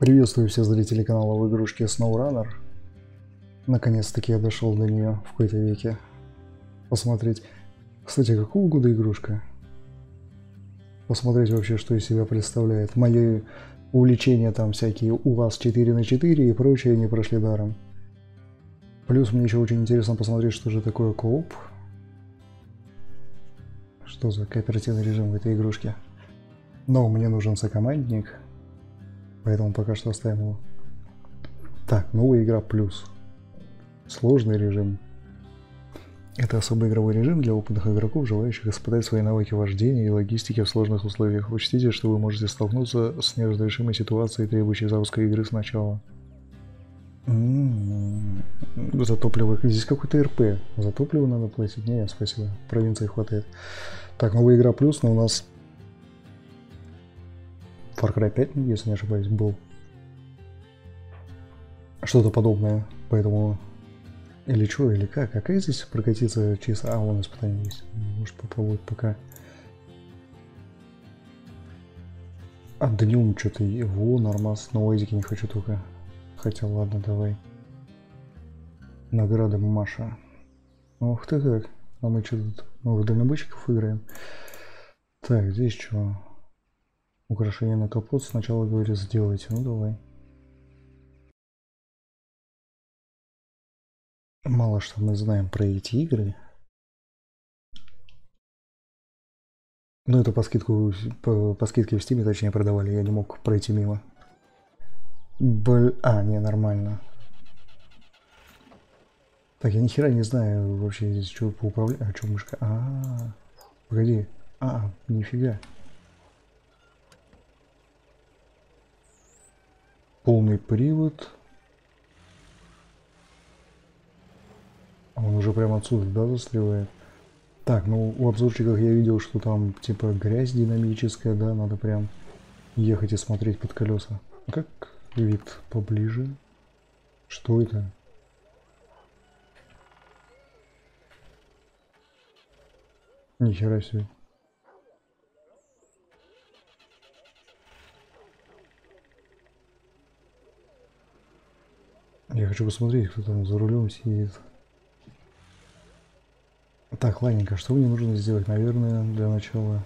Приветствую всех зрителей канала в игрушке SnowRunner. Наконец-таки я дошел до нее в какой-то веке. Посмотреть. Кстати, какого года игрушка? Посмотреть вообще, что из себя представляет. Мои увлечения там всякие УАЗ 4 на 4 и прочее не прошли даром. Плюс мне еще очень интересно посмотреть, что же такое кооп. Что за кооперативный режим в этой игрушке. Но мне нужен сокомандник. Поэтому пока что оставим его. Так, новая игра плюс. Сложный режим. Это особый игровой режим для опытных игроков, желающих испытать свои навыки вождения и логистики в сложных условиях. Учтите, что вы можете столкнуться с неразрешимой ситуацией, требующей запуска игры сначала. М-м-м. За топливо. Здесь какой-то РП. За топливо надо платить? Нет, спасибо. Провинции хватает. Так, новая игра плюс, но у нас Far Cry 5, если не ошибаюсь, был. Что-то подобное. Поэтому... Или что, или как? Какая здесь прокатиться чисто... А, вон испытание есть. Может попробовать пока. А днем что-то... Во, нормас. На уазике не хочу только. Хотя ладно, давай. Награда Маша. Ух ты как. А мы что тут? Мы в дальнобойщиков играем. Так, здесь что? Украшение на капот сначала, говорит, сделайте. Ну, давай. Мало что мы знаем про эти игры. Ну, это по, скидку, по, по скидке в стиме, точнее, продавали. Я не мог пройти мимо. Бл... А, не, нормально. Так, я ни хера не знаю вообще здесь, что по управлению. А, что мышка? А, -а, -а. погоди. А, нифига. Полный привод. Он уже прямо отсюда, да, засливает? Так, ну в обзорчиках я видел, что там типа грязь динамическая, да, надо прям ехать и смотреть под колеса. А как вид поближе? Что это? Нихера себе. Я хочу посмотреть, кто там за рулем сидит. Так, ладненько, что мне нужно сделать? Наверное, для начала...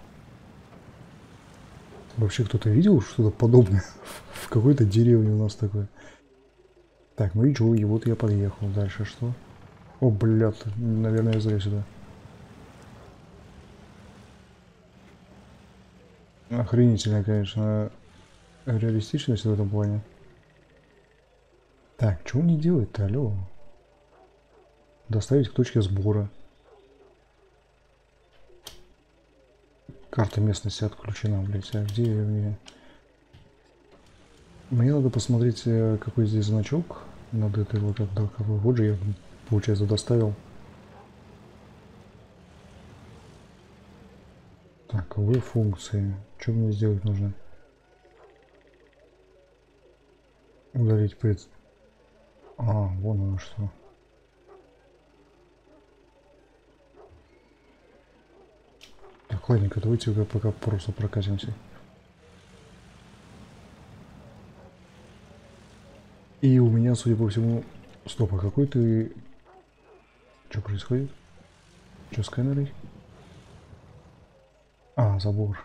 Вообще кто-то видел что-то подобное? В какой-то деревне у нас такое. Так, ну и чё, и вот я подъехал. Дальше что? О, блядь, наверное, я зря сюда. Охренительная, конечно, реалистичность в этом плане. Так, он не делает-то, алло? Доставить к точке сбора. Карта местности отключена, блядь. А где мне? Мне надо посмотреть, э, какой здесь значок над этой да, Вот же я, получается, доставил. Так, вы функции. Что мне сделать нужно? Удалить пред а, вон оно что. Так, ладненько, давайте пока просто прокатимся. И у меня, судя по всему... Стоп, а какой ты... Что происходит? Что с камерой? А, забор.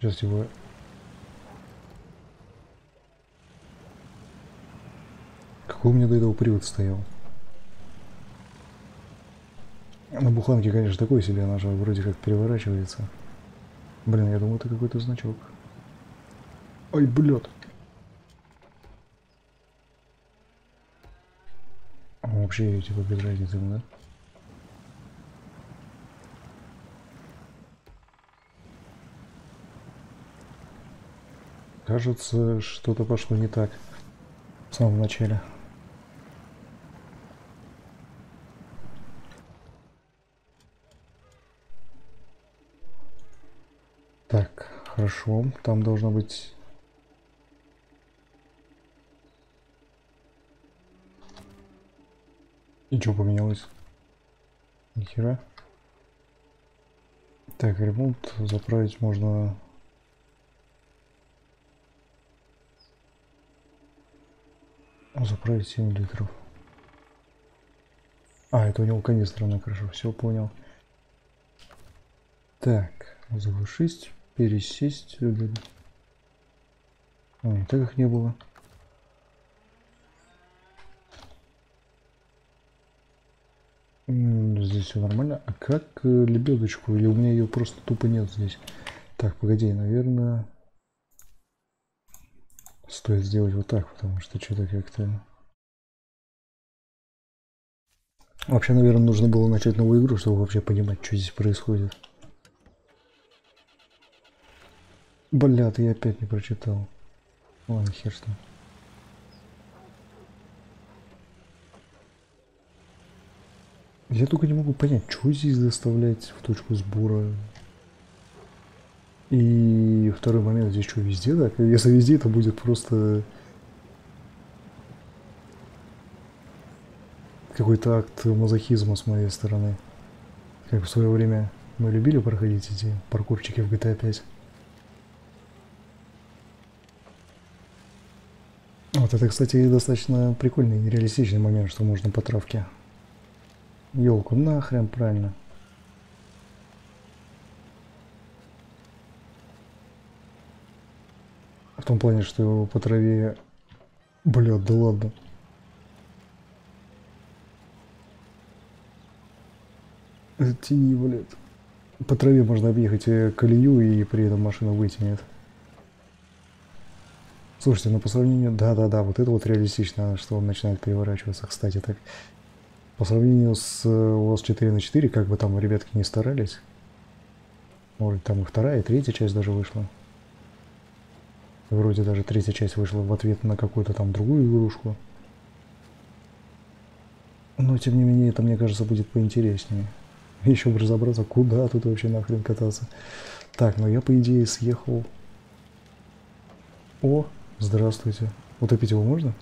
Сейчас его У меня до этого привод стоял? На буханке, конечно, такой себе, она же вроде как переворачивается. Блин, я думал, это какой-то значок. Ой, блёд. Вообще, типа, без разницы, да? Кажется, что-то пошло не так в самом начале. Хорошо, там должно быть... И поменялось? Нихера. Так, ремонт заправить можно... Заправить 7 литров. А, это у него канистра на крыше, все понял. Так, заглушись пересесть. А, так их не было. Здесь все нормально. А как э, лебедочку? Или у меня ее просто тупо нет здесь? Так, погоди, наверное... Стоит сделать вот так, потому что что-то как-то... Вообще, наверное, нужно было начать новую игру, чтобы вообще понимать, что здесь происходит. Бля, ты я опять не прочитал. Ладно, хер с ним. Я только не могу понять, что здесь доставлять в точку сбора. И второй момент, здесь что, везде так? Если везде, это будет просто какой-то акт мазохизма с моей стороны. Как в свое время мы любили проходить эти паркурчики в GTA 5. Вот это, кстати, достаточно прикольный и реалистичный момент, что можно по травке. Елку нахрен, правильно. В том плане, что его по траве... Блядь, да ладно. Тяни, блядь. По траве можно объехать э, колею и при этом машина вытянет. Слушайте, ну по сравнению... Да-да-да, вот это вот реалистично, что он начинает переворачиваться, кстати, так. По сравнению с э, УАЗ 4 на 4, как бы там ребятки не старались, может там и вторая, и третья часть даже вышла. Вроде даже третья часть вышла в ответ на какую-то там другую игрушку. Но тем не менее, это, мне кажется, будет поинтереснее. Еще бы разобраться, куда тут вообще нахрен кататься. Так, ну я, по идее, съехал. О, здравствуйте. Утопить его можно?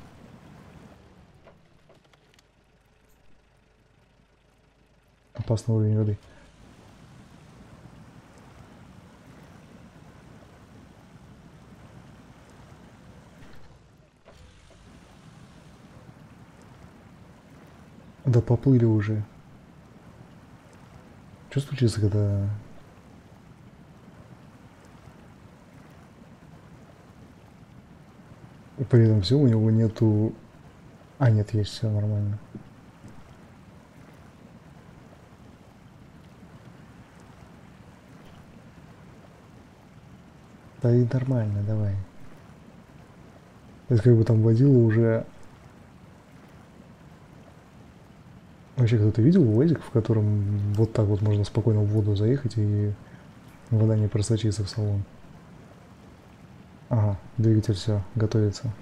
Опасный уровень воды. Да поплыли уже. Что случится, когда... И при этом все у него нету... А, нет, есть, все нормально. Да и нормально, давай. Это как бы там водила уже... Вообще кто-то видел УАЗик, в котором вот так вот можно спокойно в воду заехать и вода не просочится в салон? Двигатель все, готовится.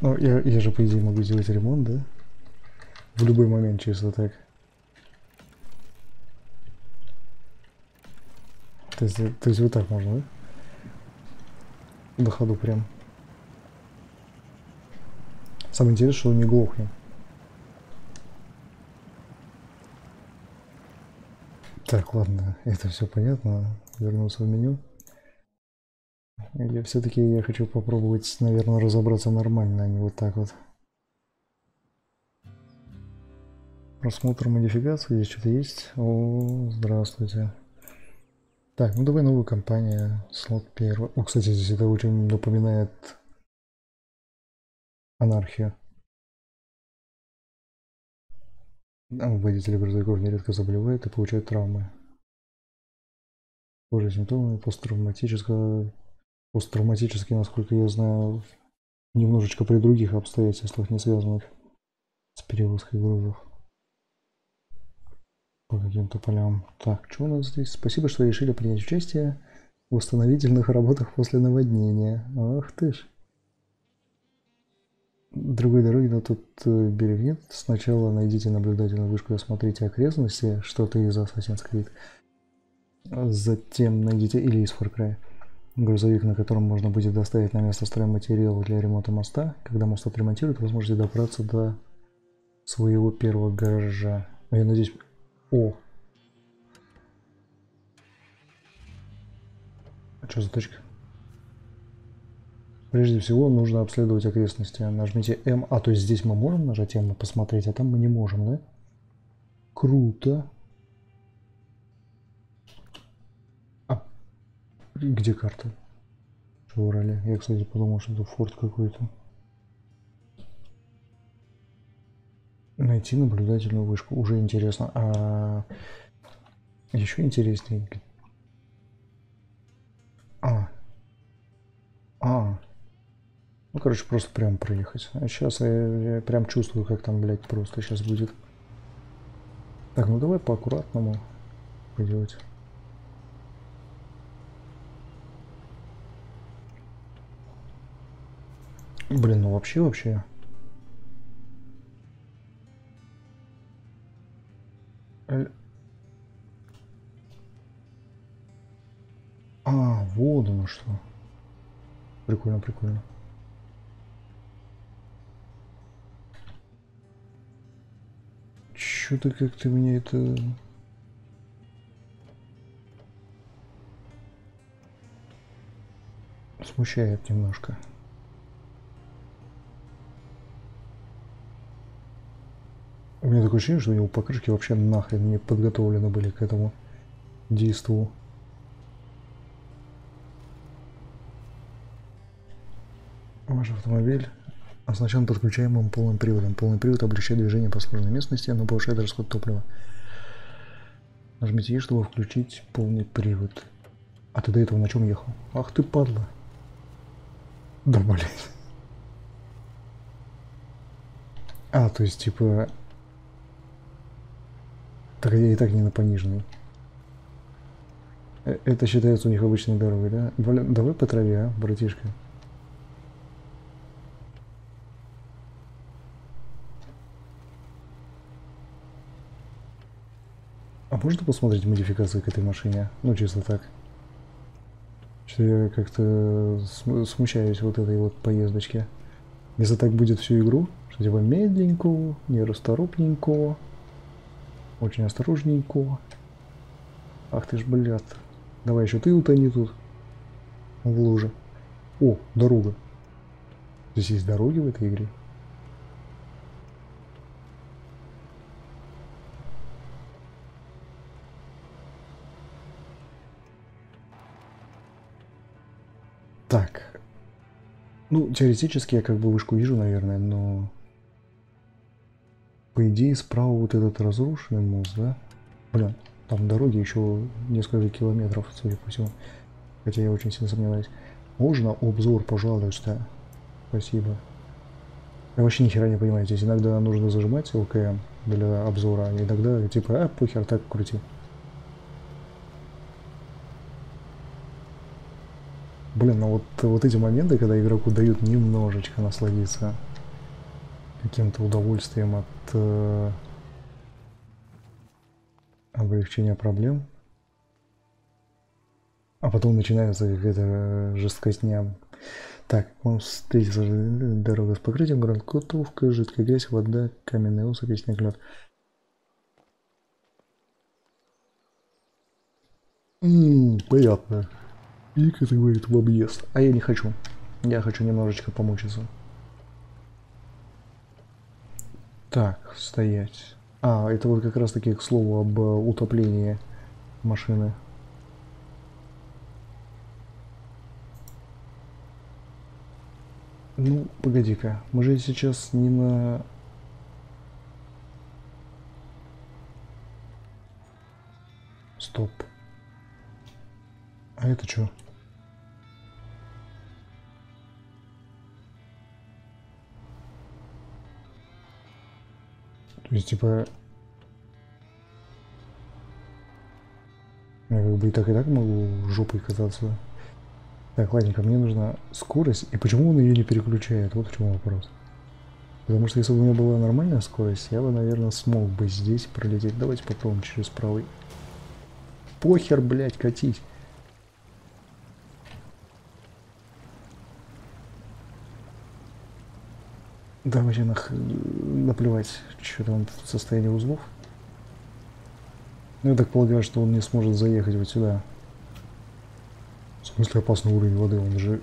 Ну, я, я же, по идее, могу сделать ремонт, да? В любой момент, чисто так. То есть, то есть вот так можно, да? На ходу прям. Самое интересное, что он не глохнет. Так, ладно, это все понятно. Вернулся в меню. Я все-таки я хочу попробовать, наверное, разобраться нормально, а не вот так вот. Просмотр модификации, здесь что-то есть. О, здравствуйте. Так, ну давай новую компанию, слот первый. О, кстати, здесь это очень напоминает анархию. Водители грузовиков нередко заболевают и получают травмы. Тоже симптомы посттравматического, посттравматические, насколько я знаю, немножечко при других обстоятельствах, не связанных с перевозкой грузов по каким-то полям. Так, что у нас здесь? Спасибо, что решили принять участие в восстановительных работах после наводнения. Ах ты ж. Другой дороги на тот э, берег нет. Сначала найдите наблюдательную вышку и осмотрите окрестности, что-то из Assassin's Creed. Затем найдите или из Far Cry грузовик, на котором можно будет доставить на место стройматериалы для ремонта моста. Когда мост отремонтируют, вы сможете добраться до своего первого гаража. Я надеюсь, о! А что за точка? Прежде всего нужно обследовать окрестности. Нажмите М. А, то есть здесь мы можем нажать М и посмотреть, а там мы не можем, да? Круто. А где карта? Шевроле. Я, кстати, подумал, что это форт какой-то. Найти наблюдательную вышку. Уже интересно. А еще интереснее. А. А. Ну, короче, просто прям проехать. А сейчас я, я прям чувствую, как там, блядь, просто сейчас будет. Так, ну давай по аккуратному поделать. Блин, ну вообще, вообще. А, вот оно что. Прикольно, прикольно. Что-то как-то меня это... Смущает немножко. У меня такое ощущение, что у него покрышки вообще нахрен не подготовлены были к этому действу. Ваш автомобиль оснащен подключаемым полным приводом. Полный привод облегчает движение по сложной местности, но повышает расход топлива. Нажмите E, чтобы включить полный привод. А ты до этого на чем ехал? Ах ты падла. Да, блядь. А, то есть, типа... Так я и так не на пониженной. Э, это считается у них обычной дорогой, да? Блин, давай по траве, а, братишка. Можно посмотреть модификации к этой машине? Ну, чисто так. Что я как-то смущаюсь вот этой вот поездочки. Если так будет всю игру, что типа медленько, нерасторопненько, очень осторожненько. Ах ты ж, блядь. Давай еще ты утони тут. В луже. О, дорога. Здесь есть дороги в этой игре. Ну, теоретически я как бы вышку вижу, наверное, но... По идее, справа вот этот разрушенный мост, да? Блин, там дороги еще несколько километров, судя по всему. Хотя я очень сильно сомневаюсь. Можно обзор, пожалуйста? Спасибо. Я вообще ни хера не понимаю. Здесь иногда нужно зажимать ЛКМ для обзора, а иногда типа, а, похер, так крути. Блин, ну вот, вот эти моменты, когда игроку дают немножечко насладиться каким-то удовольствием от э, облегчения проблем, а потом начинается какая-то жесткостня. Так, он встретился дорога с покрытием, грунтовка, жидкая грязь, вода, каменный осыпь, снег, лед. Ммм, понятно. И это говорит в объезд. А я не хочу. Я хочу немножечко помучиться. Так, стоять. А, это вот как раз таки к слову об э, утоплении машины. Ну, погоди-ка, мы же сейчас не на... Стоп. А это что? То есть, типа... Я как бы и так, и так могу жопой кататься. Так, ладненько, мне нужна скорость. И почему он ее не переключает? Вот в чем вопрос. Потому что если бы у меня была нормальная скорость, я бы, наверное, смог бы здесь пролететь. Давайте попробуем через правый. Похер, блядь, катить. Да, вообще нах... наплевать, что там состояние узлов. Ну, я так полагаю, что он не сможет заехать вот сюда. В смысле опасный уровень воды, он же...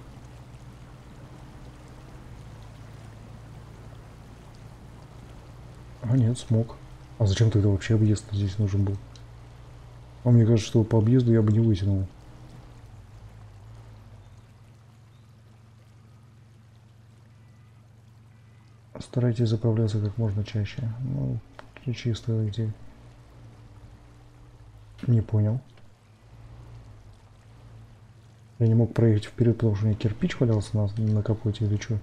А нет, смог. А зачем тогда вообще объезд здесь нужен был? А мне кажется, что по объезду я бы не вытянул. Старайтесь заправляться как можно чаще. Ну, чисто идея. Не понял. Я не мог проехать вперед, потому что у меня кирпич валялся на, на капоте или что.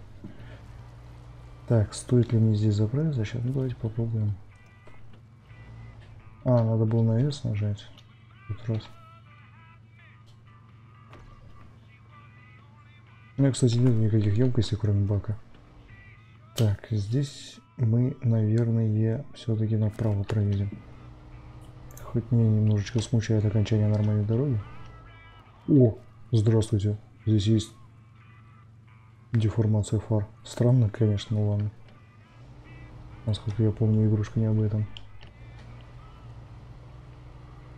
Так, стоит ли мне здесь заправиться сейчас? Ну давайте попробуем. А, надо было на нажать. Тут раз. У меня, кстати, нет никаких емкостей, кроме бака. Так, здесь мы, наверное, все-таки направо проедем. Хоть меня немножечко смущает окончание нормальной дороги. О, здравствуйте. Здесь есть деформация фар. Странно, конечно, но ладно. Насколько я помню, игрушка не об этом.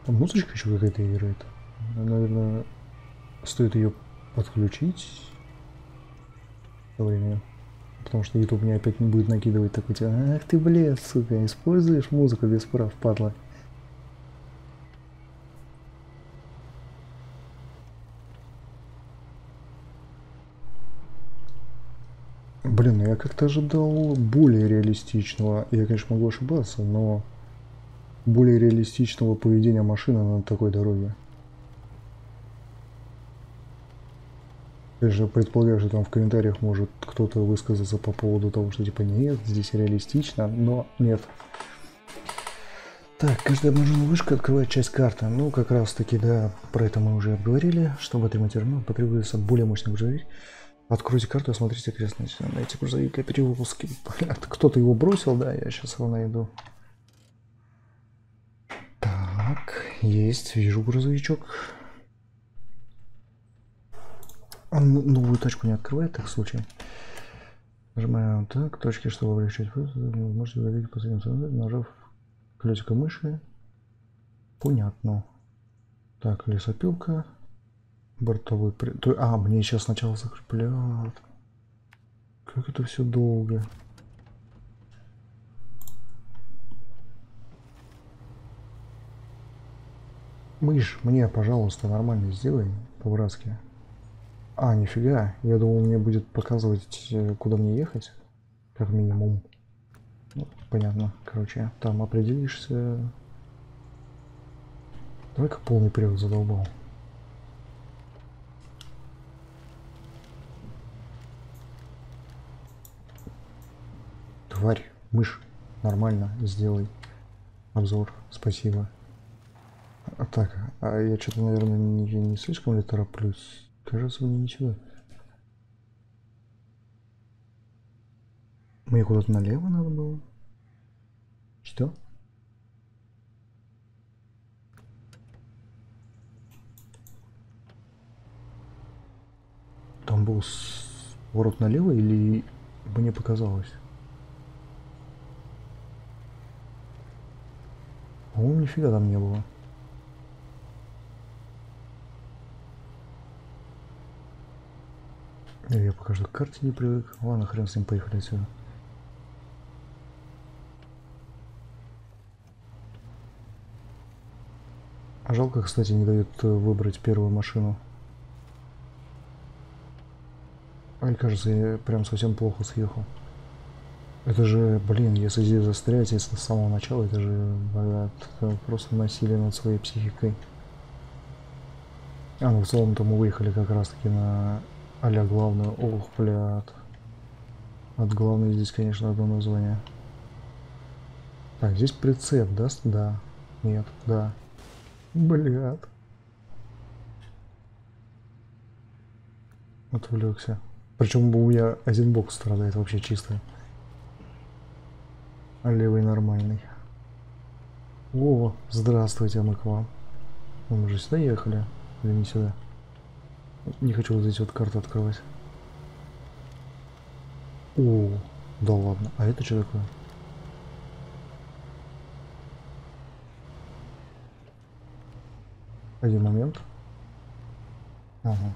Там музычка еще какая-то играет. Наверное, стоит ее подключить со временем. Потому что YouTube мне опять не будет накидывать такой, типа, ах ты, блядь, сука, используешь музыку без прав, падла. Блин, ну я как-то ожидал более реалистичного. Я, конечно, могу ошибаться, но более реалистичного поведения машины на такой дороге. Я же предполагаю, что там в комментариях может кто-то высказаться по поводу того, что типа нет, здесь реалистично, но нет. Так, каждая обнаженная вышка открывает часть карты. Ну, как раз таки, да, про это мы уже обговорили. Чтобы отремонтировать терминал, потребуется более мощный грузовик. Откройте карту, осмотрите окрестности. Найти грузовик для перевозки. Кто-то его бросил, да, я сейчас его найду. Так, есть, вижу грузовичок. Он новую точку не открывает, так случай. Нажимаем так, точки, чтобы облегчить можете увидеть последним нажав колесико мыши. Понятно. Так, лесопилка. Бортовой при... А, мне сейчас сначала закреплят. Как это все долго. Мышь, мне, пожалуйста, нормально сделай, по-братски. А, нифига. Я думал, мне будет показывать, э, куда мне ехать. Как минимум. Ну, понятно. Короче, там определишься. Давай-ка полный привод задолбал. Тварь, мышь, нормально, сделай обзор, спасибо. А, так, а я что-то, наверное, не, не слишком ли тороплюсь? Кажется, мне ничего. Мне куда-то налево надо было? Что? Там был ворот налево или мне показалось? По-моему, нифига там не было. Я пока что к карте не привык. Ладно, хрен с ним, поехали отсюда. А жалко, кстати, не дают э, выбрать первую машину. Ай, кажется, я прям совсем плохо съехал. Это же, блин, если здесь застрять, если с самого начала, это же это просто насилие над своей психикой. А, ну в целом-то мы выехали как раз таки на а главную. Ох, блядь. От главной здесь, конечно, одно название. Так, здесь прицеп, да? Да. Нет, да. Блядь. Отвлекся. Причем у меня один бок страдает вообще чисто. А левый нормальный. О, здравствуйте, мы к вам. Мы же сюда ехали? Или не сюда? Не хочу вот эти вот карты открывать. О, да ладно. А это что такое? Один момент. Ага.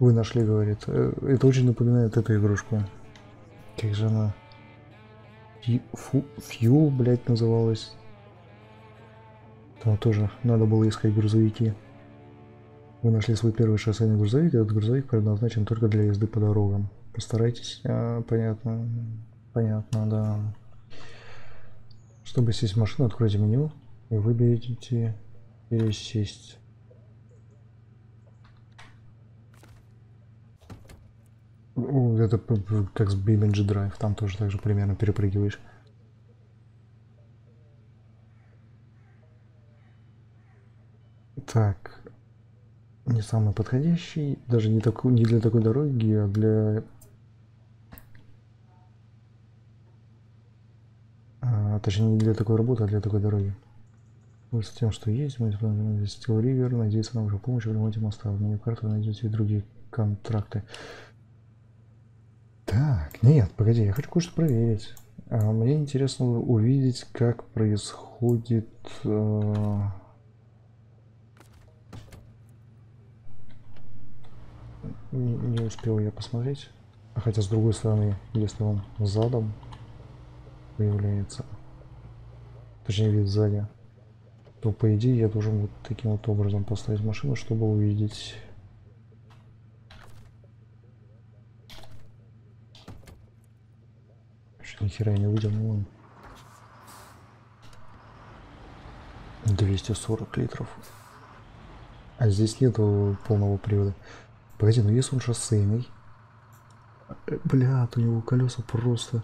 Вы нашли, говорит. Э, это очень напоминает эту игрушку. Как же она Фью, блядь, называлась. Там тоже надо было искать грузовики. Вы нашли свой первый шоссейный грузовик. Этот грузовик предназначен только для езды по дорогам. Постарайтесь. А, понятно. Понятно, да. Чтобы сесть в машину, откройте меню и выберите пересесть. Это как с BMG Drive, там тоже так же примерно перепрыгиваешь. Так, не самый подходящий, даже не, такой, не для такой дороги, а для... А, точнее, не для такой работы, а для такой дороги. Вот с тем, что есть, мы Steel River, надеяться на вашу помощь в ремонте моста. В меню карты найдете и другие контракты. Так, нет, погоди, я хочу кое-что проверить. А, мне интересно увидеть, как происходит... Э Не, не успел я посмотреть. Хотя с другой стороны, если он задом появляется, точнее вид сзади, то по идее я должен вот таким вот образом поставить машину, чтобы увидеть Что ни хера я не увидел, ну 240 литров. А здесь нету полного привода. Погоди, ну если он шоссейный. Э, Бля, у него колеса просто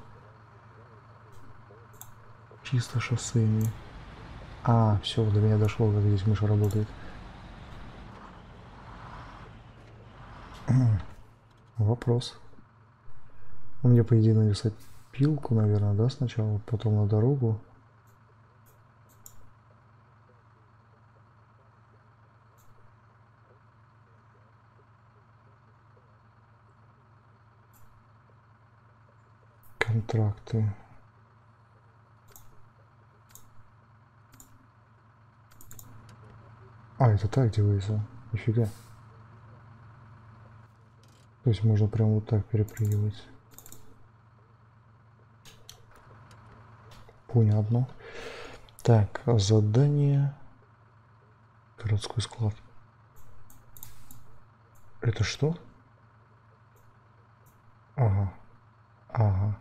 чисто шоссейные. А, все, до меня дошло, как здесь мышь работает. Вопрос. Меня, по идее, нависать пилку, наверное, да, сначала, потом на дорогу. Контракты. А, это так делается. Нифига. То есть можно прям вот так перепрыгивать. Понятно. Так, задание. Городской склад. Это что? Ага. Ага.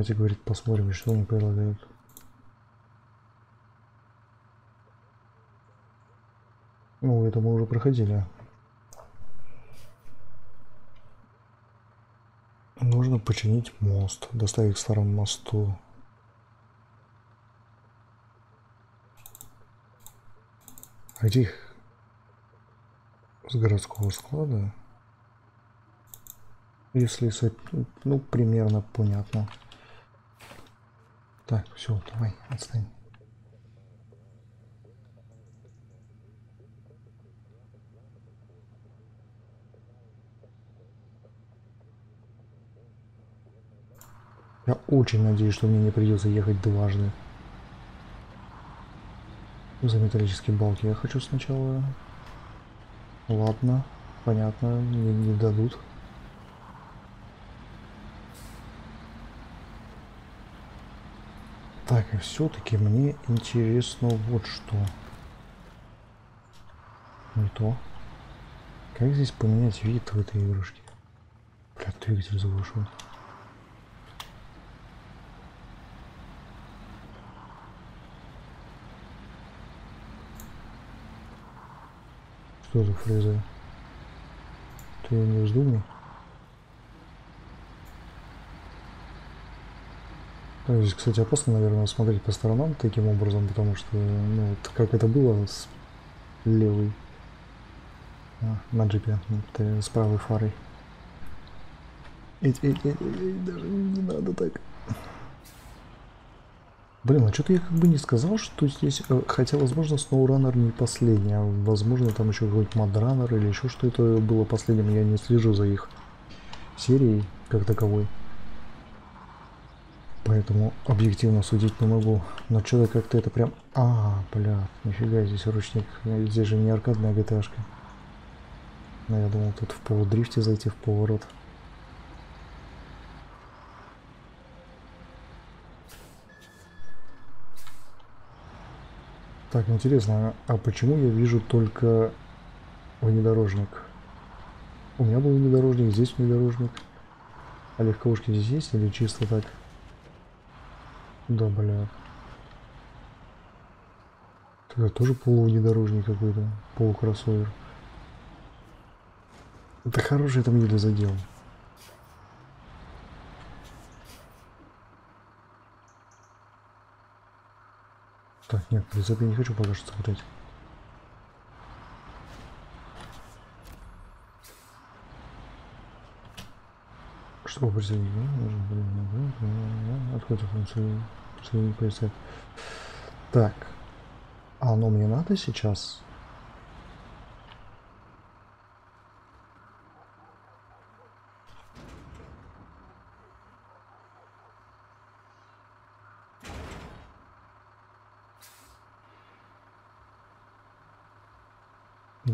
Давайте, говорит, посмотрим, что они предлагают. Ну, это мы уже проходили. Нужно починить мост, доставить к старому мосту. А где их? С городского склада? Если, ну, примерно понятно. Так, все, давай, отстань. Я очень надеюсь, что мне не придется ехать дважды. За металлические балки я хочу сначала. Ладно, понятно, мне не дадут. Так, и все-таки мне интересно вот что. Не то. Как здесь поменять вид в этой игрушке? Бля, двигатель заглушен. Что за фреза? Ты не вздумай. Здесь, кстати, опасно, наверное, смотреть по сторонам таким образом, потому что, ну, вот как это было с левой а, на джипе, с правой фарой. Эй, эй, эй, эй, даже не надо так. Блин, а что-то я как бы не сказал, что здесь... Э, хотя, возможно, SnowRunner не последний, а возможно, там еще какой-нибудь Mudrunner или еще что это было последним. Я не слежу за их серией как таковой. Поэтому объективно судить не могу. Но что-то как-то это прям... А, бля, нифига, здесь ручник. Здесь же не аркадная gta -шка. Но я думал тут в полудрифте зайти в поворот. Так, интересно, а почему я вижу только внедорожник? У меня был внедорожник, здесь внедорожник. А легковушки здесь есть или чисто так? Да, бля. Это тоже полувнедорожник какой-то, полукроссовер. Это хороший там еле задел. Так, нет, прицеп я не хочу пока что смотреть. Что прицеп? Откуда функция? Прицеп. Так. А оно мне надо сейчас?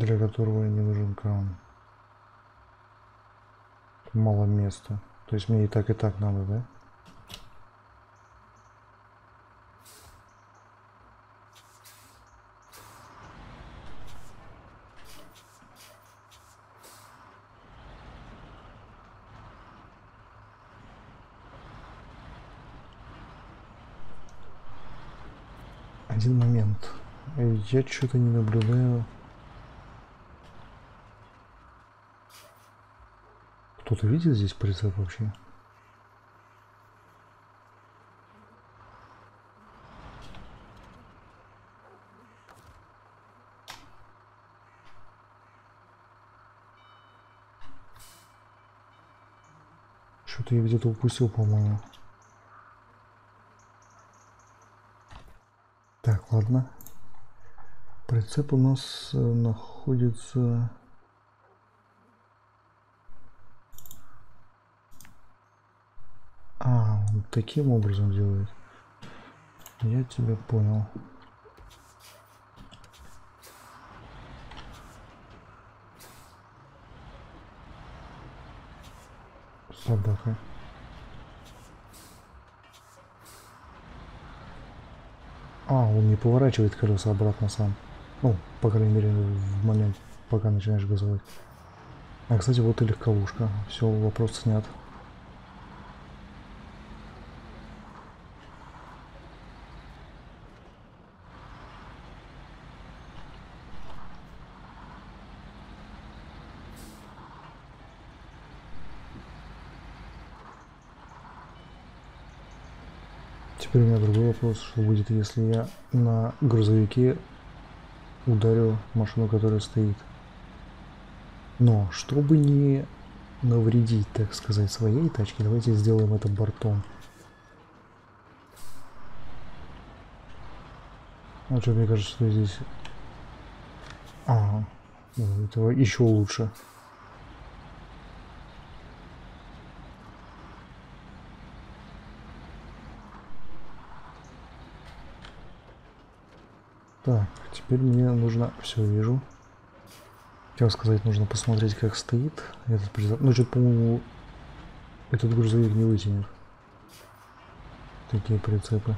для которого не нужен кран. Мало места. То есть мне и так, и так надо, да? Один момент. Я что-то не наблюдаю Кто-то видит здесь прицеп вообще? Что-то я где-то упустил, по-моему. Так, ладно. Прицеп у нас э, находится таким образом делает. Я тебя понял. Собака. А, он не поворачивает колеса обратно сам. Ну, по крайней мере, в момент, пока начинаешь газовать. А, кстати, вот и легковушка. Все, вопрос снят. Теперь у меня другой вопрос, что будет, если я на грузовике ударю машину, которая стоит. Но, чтобы не навредить, так сказать, своей тачке, давайте сделаем это бортом. А что, мне кажется, что здесь... Ага, ну, этого еще лучше. Так, теперь мне нужно... Все, вижу. Хотел сказать, нужно посмотреть, как стоит этот призор. Ну, что-то, по-моему, этот грузовик не вытянет. Такие прицепы.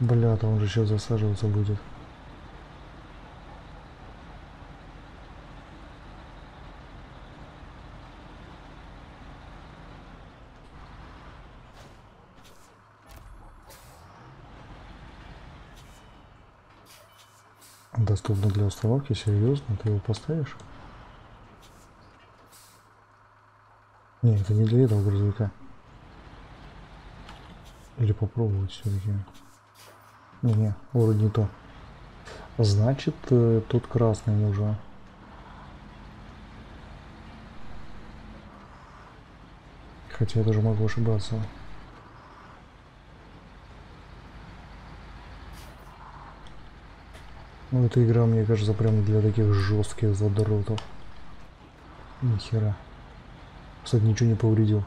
Бля, там же сейчас засаживаться будет. Доступно для установки, серьезно, ты его поставишь? Не, это не для этого грузовика. Или попробовать все-таки. Не-не, вроде не то. Значит, э, тут красный нужен. Хотя я даже могу ошибаться. Ну, эта игра, мне кажется, прям для таких жестких задротов. Нихера. Кстати, ничего не повредил.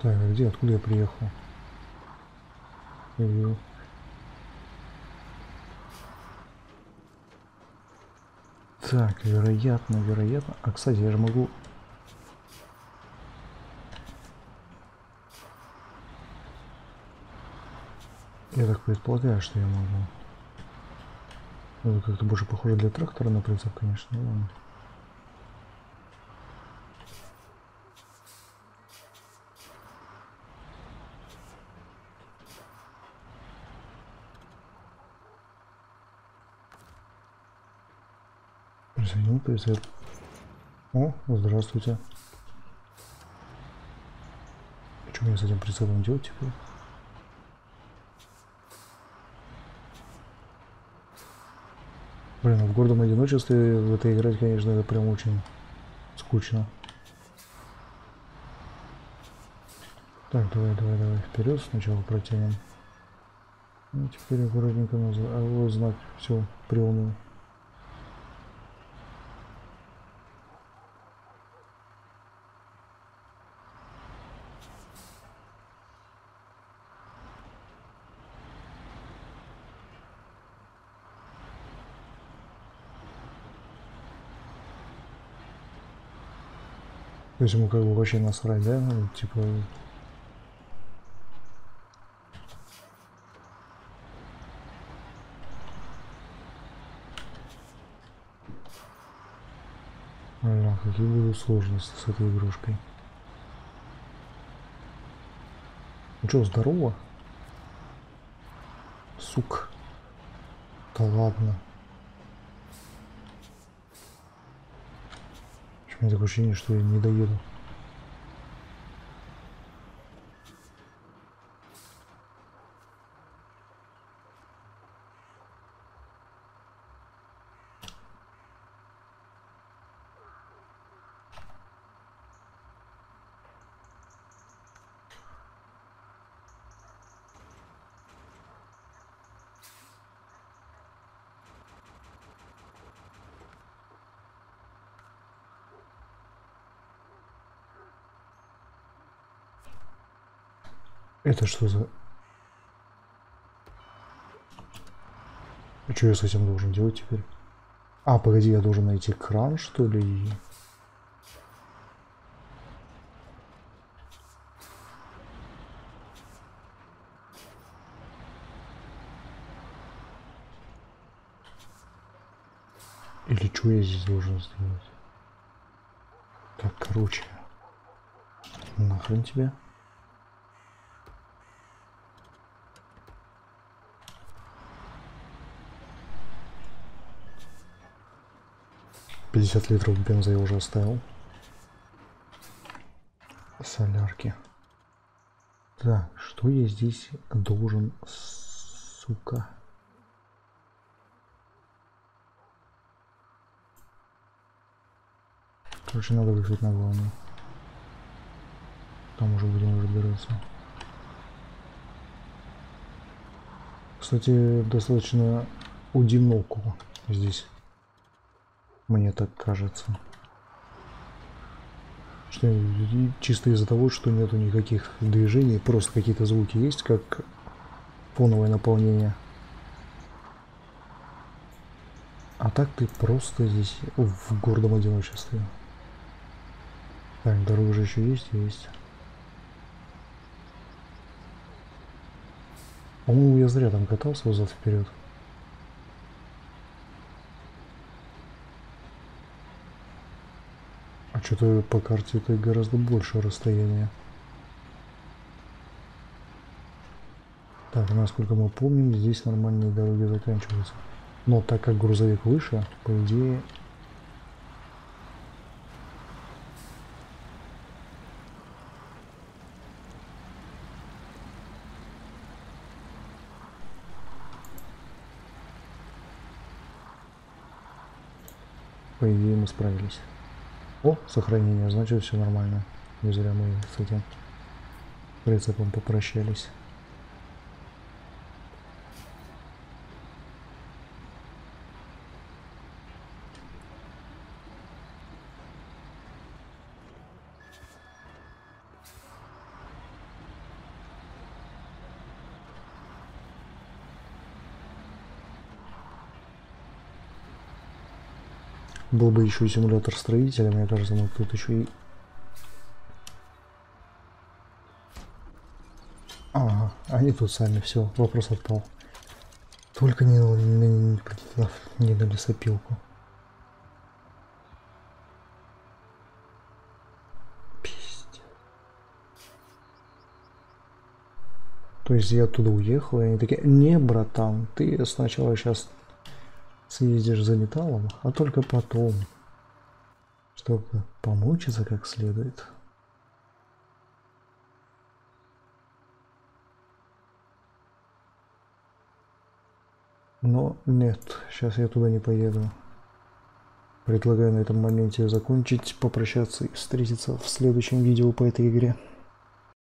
Так, а где, откуда я приехал? И... Так, вероятно, вероятно. А, кстати, я же могу... предполагаю, что я могу. Это как-то больше похоже для трактора на прицеп, конечно. Ну, ладно. Присоединил прицеп. О, здравствуйте. Что мне с этим прицепом делать теперь? Блин, в гордом одиночестве в это играть, конечно, это прям очень скучно. Так, давай, давай, давай, вперед сначала протянем. Ну, теперь аккуратненько назад. А вот знак, все, приуныл. То есть ему как бы вообще насрать, да? Ну, типа... Бля, какие будут сложности с этой игрушкой. Ну что, здорово? Сук. Да ладно. У меня такое ощущение, что я не доеду. Это что за... А что я с этим должен делать теперь? А, погоди, я должен найти кран, что ли? Или что я здесь должен сделать? Так, короче. Нахрен тебе. 50 литров бенза я уже оставил. Солярки. Так, что я здесь должен, сука? Короче, надо выехать на главную. Там уже будем разбираться. Кстати, достаточно одиноко здесь. Мне так кажется. Что чисто из-за того, что нету никаких движений, просто какие-то звуки есть, как фоновое наполнение. А так ты просто здесь в гордом одиночестве. Так, дорога же еще есть? Есть. По-моему, я зря там катался взад вперед. Что-то по карте это гораздо больше расстояние. Так, насколько мы помним, здесь нормальные дороги заканчиваются. Но так как грузовик выше, по идее... По идее мы справились. О, сохранение, значит все нормально. Не зря мы с этим прицепом попрощались. Был бы еще и симулятор строителя, мне кажется, мы тут еще и... Ага, они тут сами, все, вопрос отпал. Только не, не, не, не на лесопилку. То есть я оттуда уехал, и они такие, не, братан, ты сначала сейчас съездишь за металлом, а только потом, чтобы помучиться как следует. Но нет, сейчас я туда не поеду. Предлагаю на этом моменте закончить, попрощаться и встретиться в следующем видео по этой игре.